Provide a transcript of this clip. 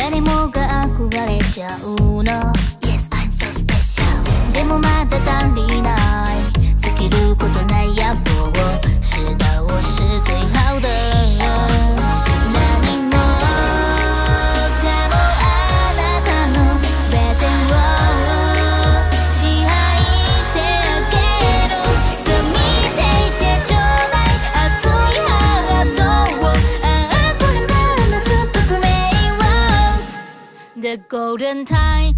誰もが憧れちゃうな Yes, I'm so special. でもまだ足りない。尽きることない野望を。下を沈 the golden time.